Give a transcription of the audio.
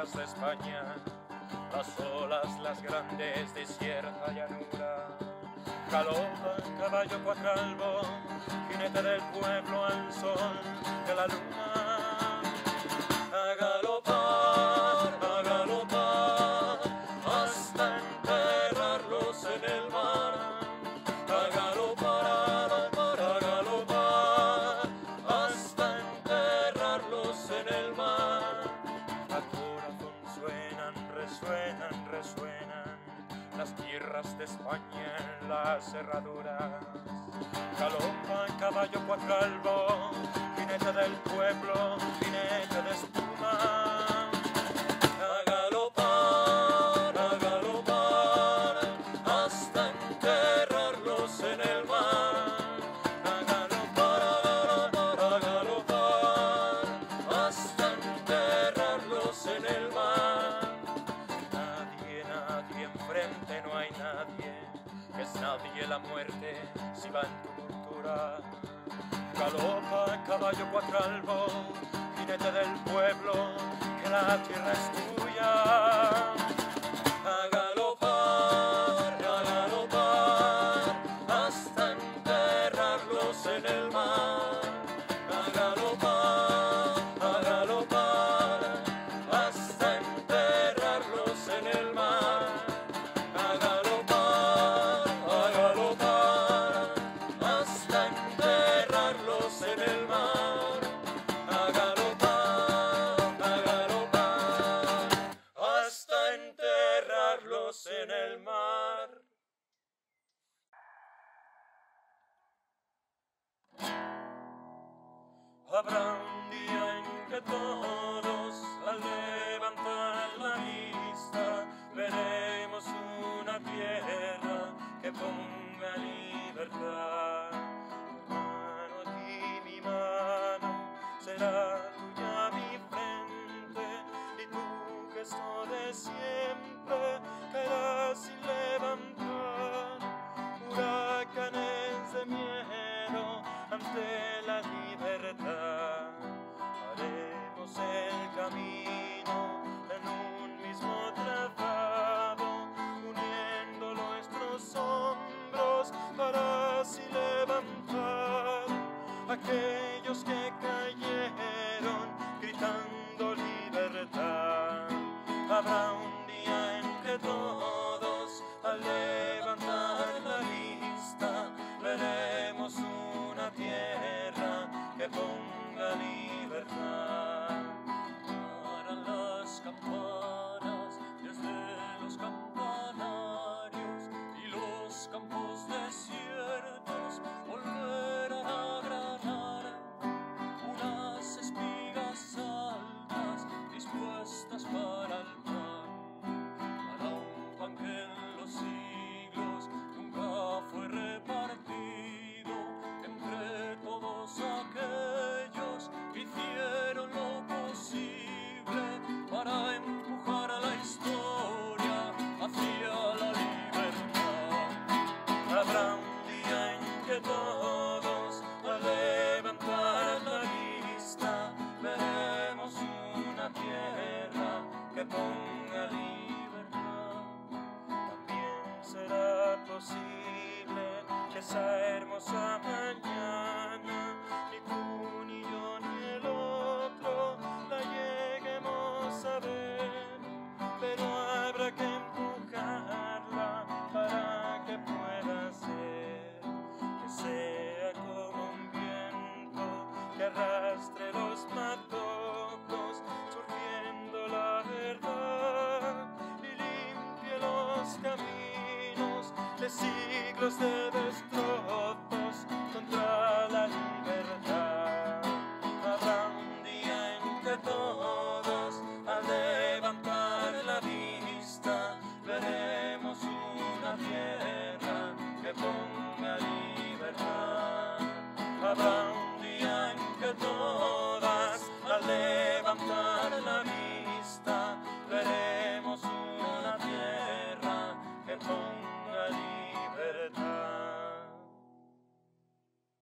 de España, las olas, las grandes de sierra llanura. Galopa, caballo cuatralbo, jinete del pueblo al sol de la luna. A de España en las herraduras. Caloma, caballo cuacalvo, jinete del pueblo, jinete de espuma. A galopar, a galopar, hasta entero. la muerte si va en tu cultura. Galopa, caballo cuatralbo, jinete del pueblo, que la tierra es tuya. cielo. esa hermosa mañana, ni tú ni yo ni el otro la lleguemos a ver, pero habrá que empujarla para que pueda ser, que sea como un viento que arrastre los matojos, surgiendo la verdad y limpie los caminos de siglos de